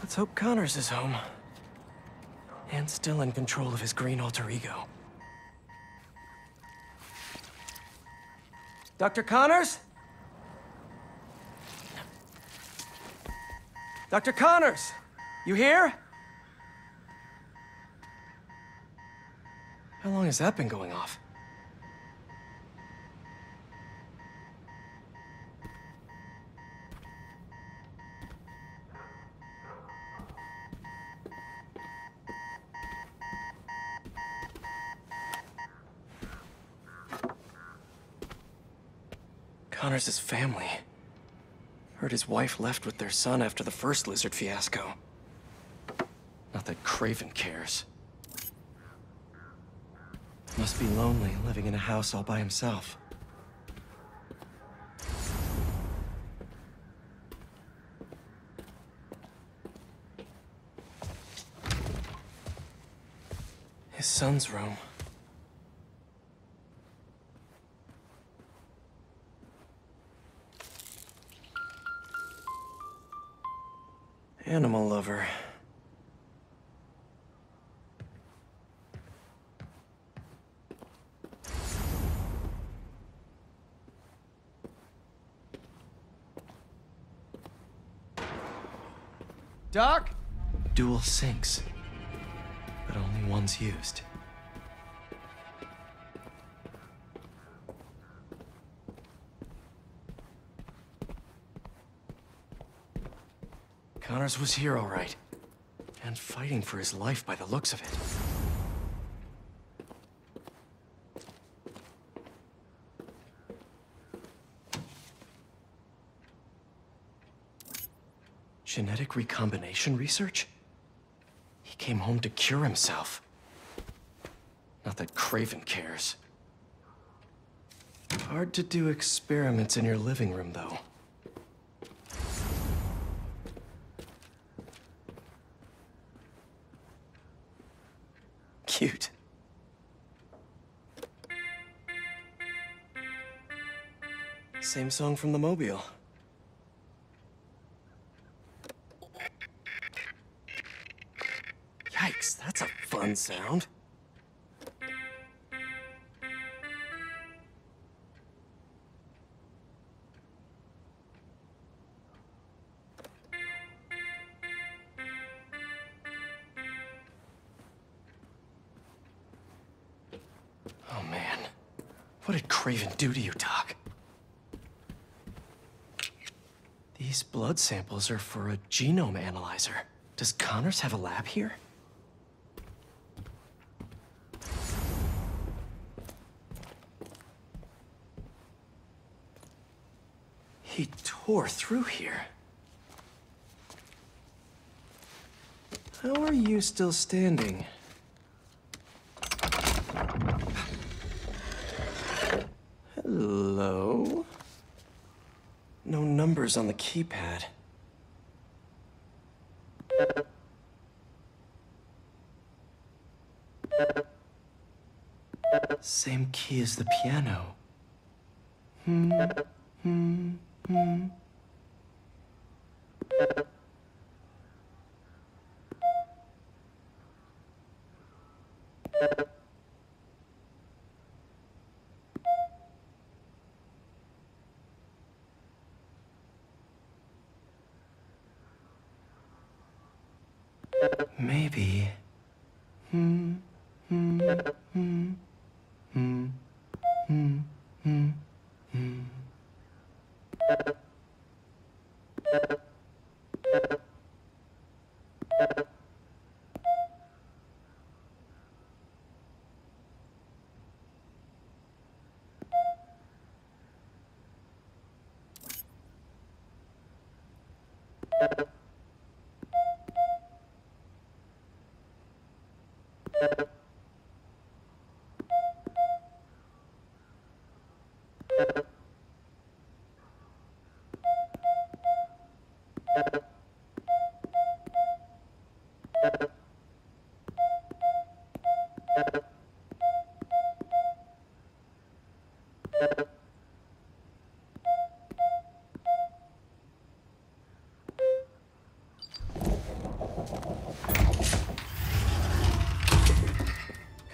Let's hope Connors is home. And still in control of his green alter ego. Dr. Connors? Dr. Connors! You here? How long has that been going off? Connors' family. Heard his wife left with their son after the first lizard fiasco. Not that Kraven cares. Must be lonely living in a house all by himself. His son's room. Animal lover. Doc? Dual sinks, but only one's used. Connors was here all right. And fighting for his life by the looks of it. Genetic recombination research? He came home to cure himself. Not that Kraven cares. Hard to do experiments in your living room, though. Same song from the Mobile. Yikes, that's a fun sound. Oh man, what did Kraven do to you, Doc? These blood samples are for a genome analyzer. Does Connors have a lab here? He tore through here. How are you still standing? Hello? No numbers on the keypad. Same key as the piano. Hmm, hmm, hmm. Maybe. Hmm, hmm,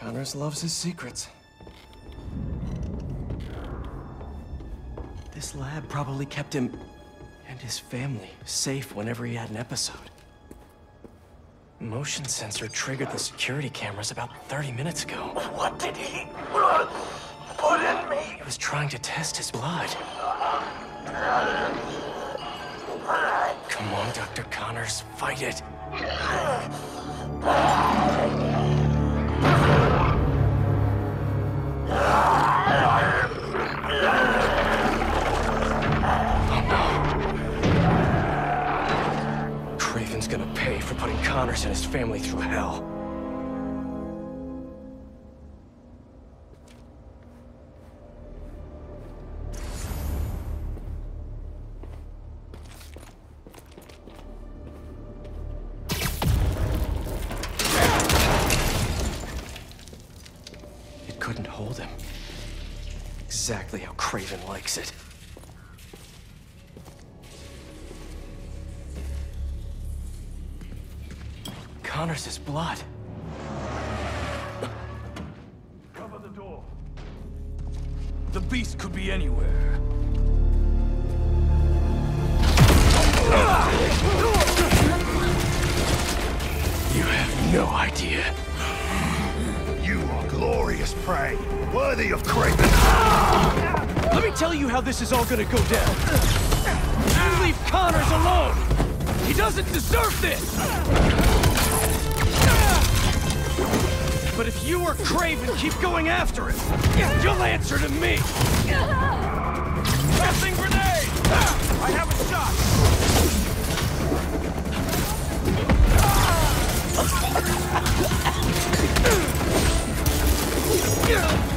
Connors loves his secrets. This lab probably kept him and his family safe whenever he had an episode. Motion sensor triggered the security cameras about 30 minutes ago. What did he put in me? He was trying to test his blood. Come on, Dr. Connors, fight it. Oh no. Kraven's gonna pay for putting Connors and his family through hell. Kraven it. Connors' blood. Cover the door. The beast could be anywhere. You have no idea. You are glorious prey, worthy of Kraven. Let me tell you how this is all gonna go down. You leave Connors alone! He doesn't deserve this! But if you or Kraven keep going after him, you'll answer to me! Tossing grenade! I have a shot!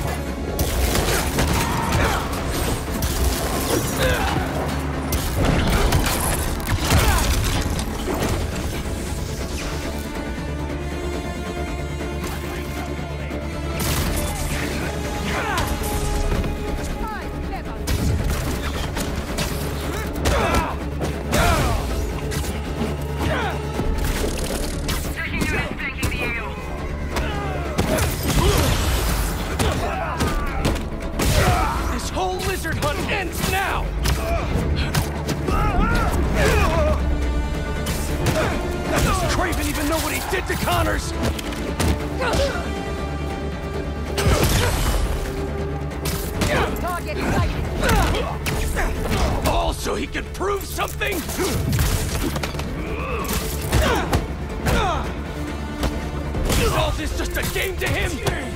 game to him?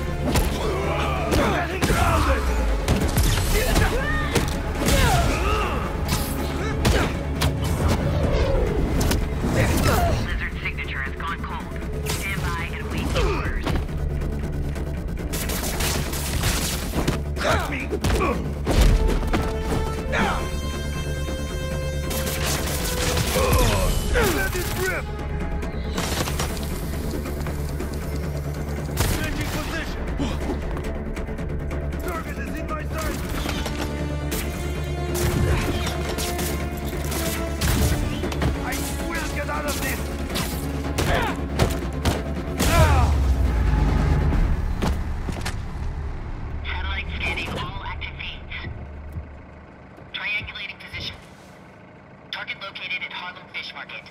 Harlem Fish Market.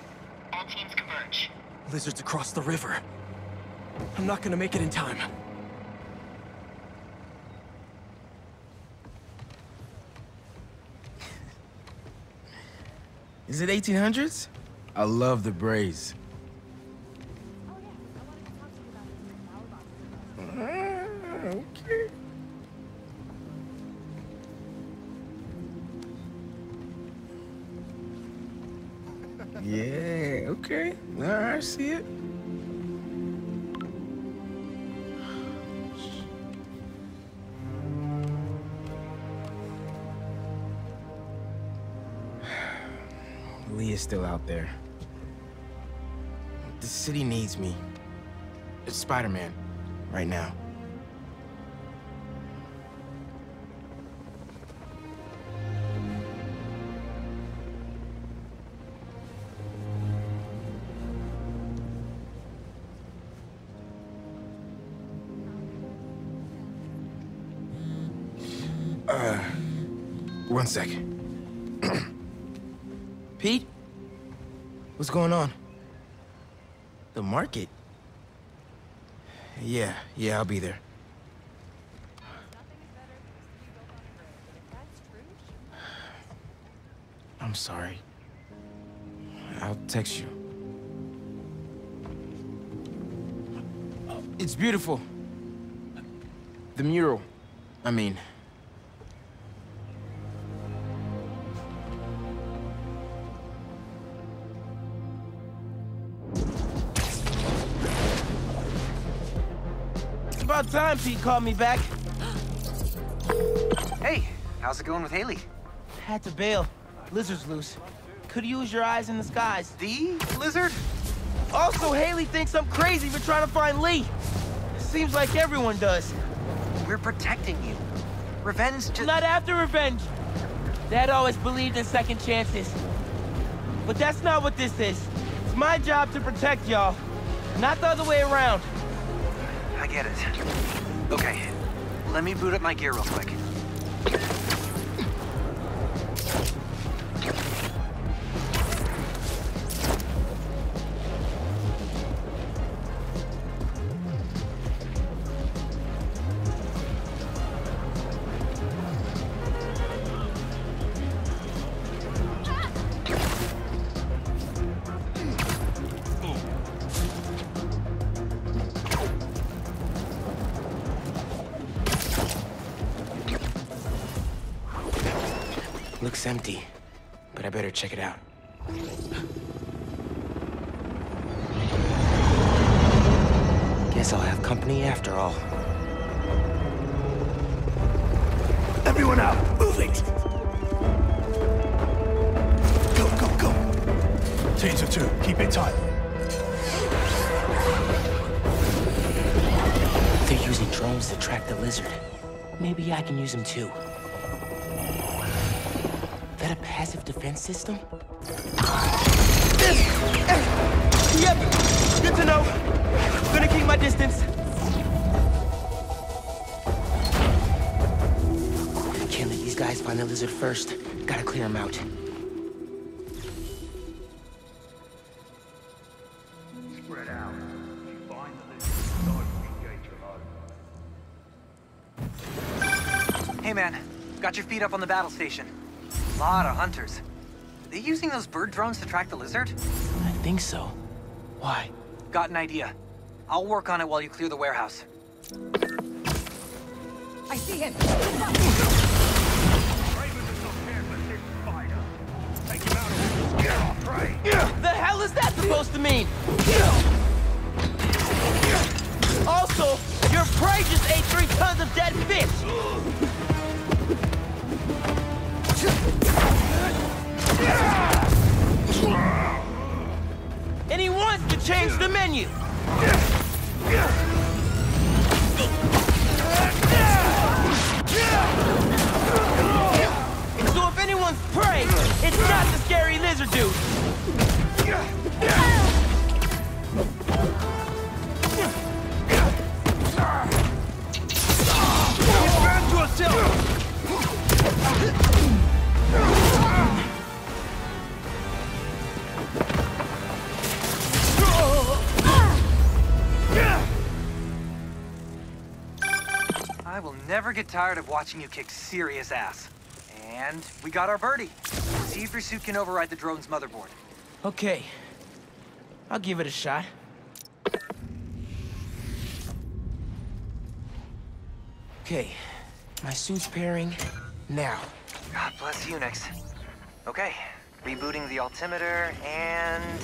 All teams converge. Lizards across the river. I'm not gonna make it in time. Is it 1800s? I love the braids. Li is still out there. The city needs me. It's Spider-Man, right now. Uh, one second. Going on? The market? Yeah, yeah, I'll be there. I'm sorry. I'll text you. It's beautiful. The mural. I mean. Time Pete called me back. Hey, how's it going with Hailey? Had to bail. Lizard's loose. Could use your eyes in the skies. The lizard? Also, Hailey thinks I'm crazy for trying to find Li. Seems like everyone does. We're protecting you. Revenge just... Not after revenge. Dad always believed in second chances. But that's not what this is. It's my job to protect y'all, not the other way around. I get it. Okay, let me boot up my gear real quick. Out! Move it! Go, go, go! Teams of two, keep it tight. They're using drones to track the lizard. Maybe I can use them too. That a passive defense system? Yep, good to know. Gonna keep my distance. Find the lizard first. Gotta clear him out. Spread out. You find the lizard, engage alone. Hey man, got your feet up on the battle station. Lot of hunters. Are they using those bird drones to track the lizard? I think so. Why? Got an idea. I'll work on it while you clear the warehouse. I see him! The hell is that supposed to mean? Also, your prey just ate three tons of dead fish! And he wants to change the menu! So prey, it's not the scary lizard dude! Back to yourself! I will never get tired of watching you kick serious ass. And we got our birdie. See if your suit can override the drone's motherboard. Okay. I'll give it a shot. Okay, my suit's pairing now. God bless Unix. Okay, rebooting the altimeter and...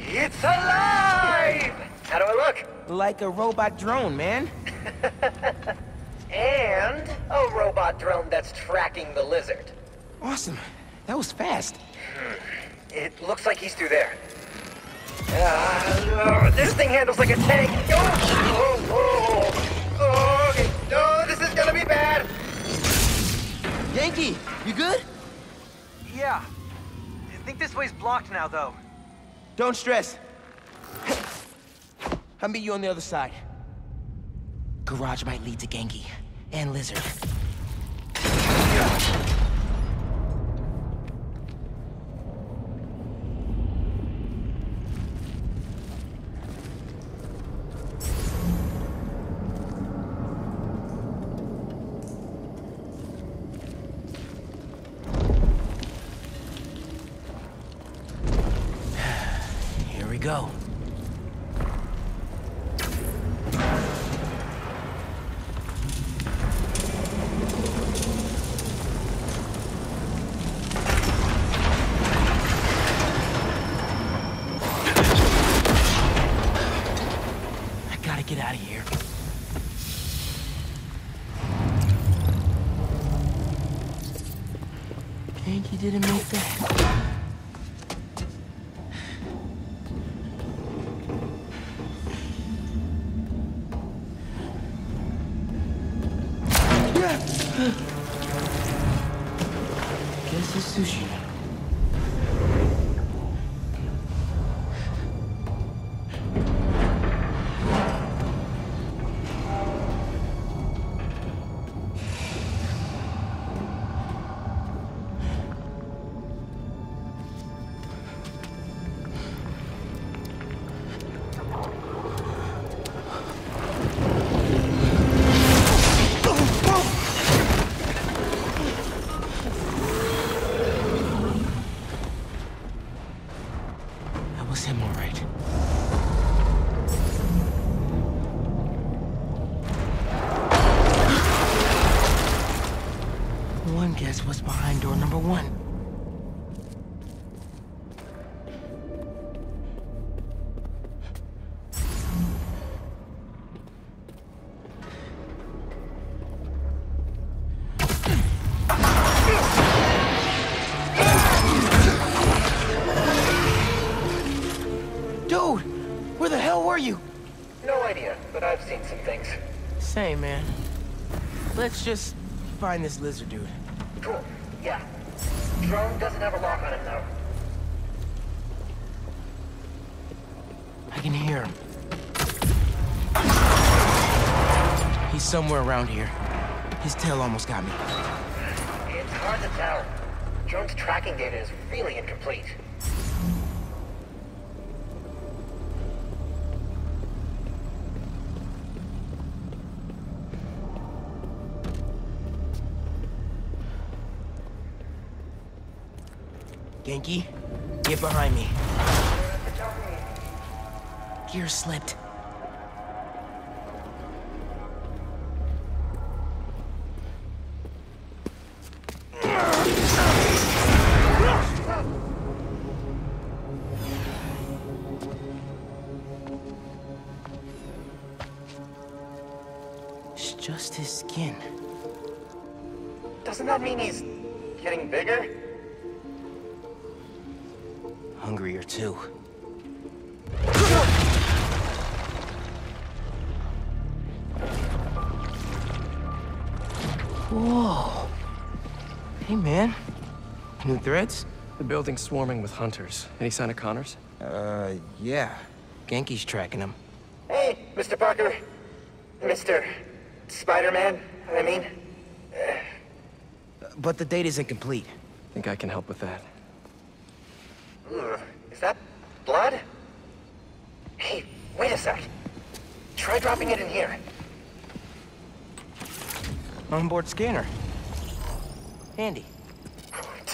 It's alive! How do I look? Like a robot drone, man. And a robot drone that's tracking the lizard. Awesome. That was fast. It looks like he's through there. Uh, this thing handles like a tank. Oh, oh, oh, oh, okay. Oh, this is gonna be bad. Yankee, you good? Yeah. I think this way's blocked now, though. Don't stress. I'll meet you on the other side. Garage might lead to Ganke and lizard. Here we go. Quer é se sushi? Let's just find this lizard dude. Cool. Yeah. Drone doesn't have a lock on him, though. I can hear him. He's somewhere around here. His tail almost got me. It's hard to tell. Drone's tracking data is really incomplete. Ganke, get behind me. Gear slipped. Whoa. Hey, man. New threads? The building's swarming with hunters. Any sign of Connors? Uh, yeah. Ganke's tracking him. Hey, Mr. Parker. Mr. Spider-Man, I mean. But the date isn't incomplete. Think I can help with that. Ugh, is that blood? Hey, wait a sec. Try dropping it in here. Onboard scanner. Handy.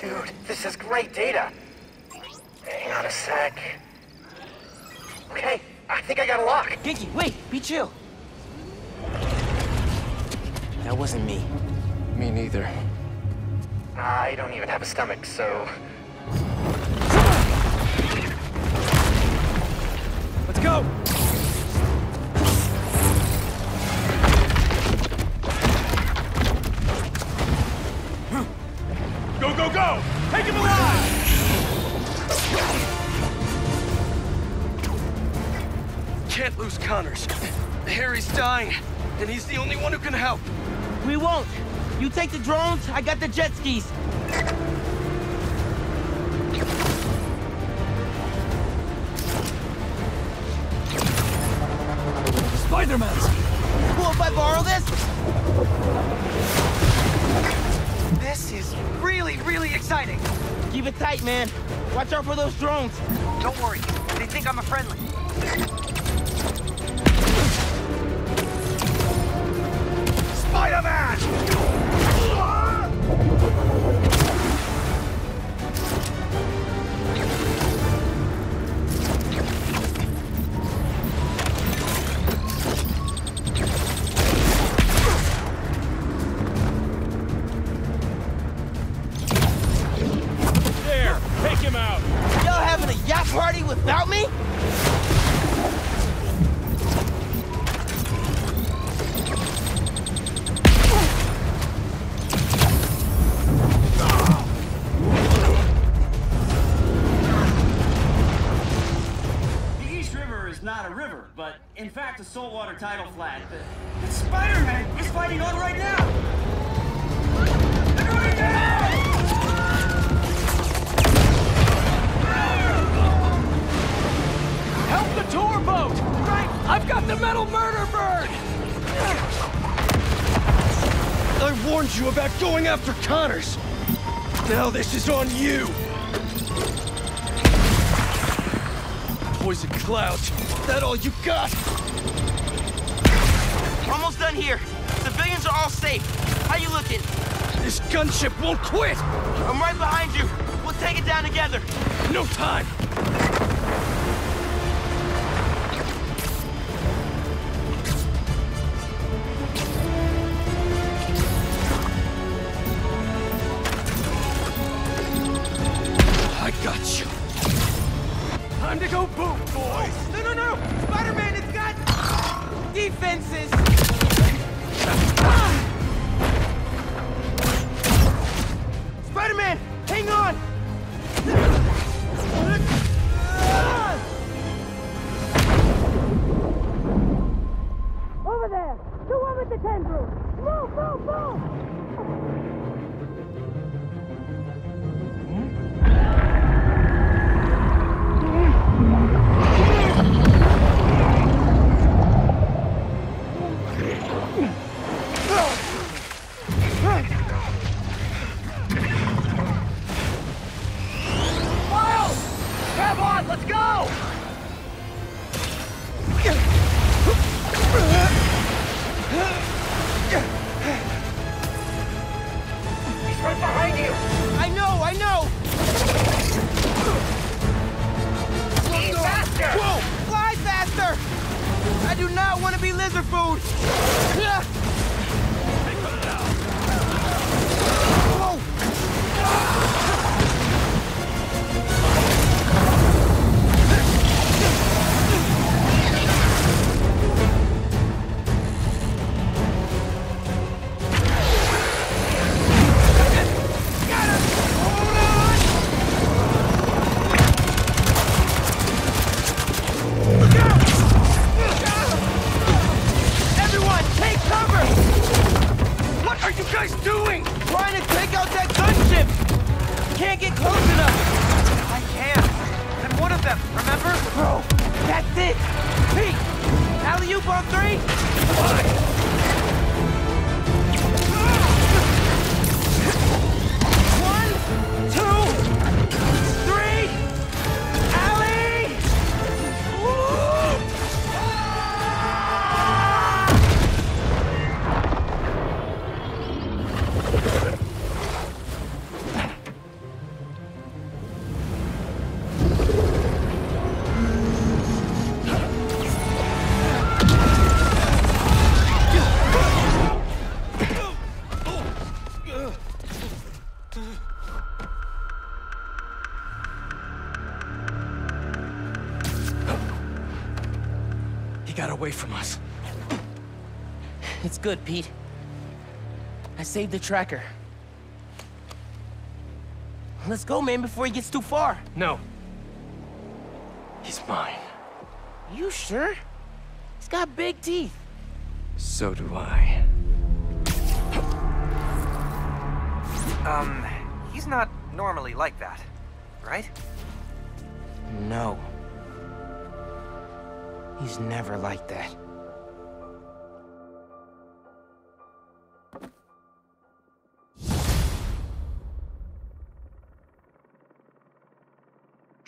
Dude, this is great data. Hang on a sec. Okay, I think I got a lock. Ganke, wait! Be chill! That wasn't me. Me neither. I don't even have a stomach, so... Let's go! Go, go, go! Take him alive! Can't lose Connors. Harry's dying, and he's the only one who can help. We won't. You take the drones, I got the jet skis. Really, really exciting. Keep it tight, man. Watch out for those drones. Don't worry. They think I'm a friendly. Spider-Man! River but in fact a saltwater tidal flat. But Spider-Man is fighting on right now! Help the tour boat! Right! I've got the metal murder bird! I warned you about going after Connors! Now this is on you! Poison cloud, that all you got? Almost done here. Civilians are all safe. How you looking? This gunship won't quit! I'm right behind you. We'll take it down together. No time! Good, Pete. I saved the tracker. Let's go, man, before he gets too far. No. He's mine. You sure? He's got big teeth. So do I. Um, he's not normally like that, right? No. He's never like that.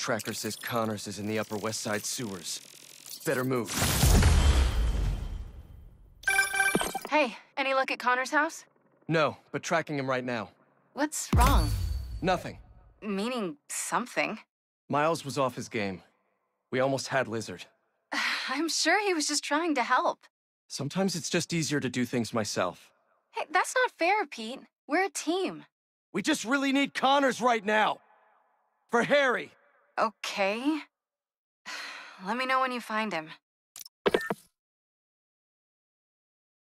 Tracker says Connors is in the Upper West Side sewers. Better move. Hey, any luck at Connor's house? No, but tracking him right now. What's wrong? Nothing. Meaning something. Miles was off his game. We almost had Lizard. I'm sure he was just trying to help. Sometimes it's just easier to do things myself. Hey, that's not fair, Pete. We're a team. We just really need Connors right now. For Harry! Okay. Let me know when you find him.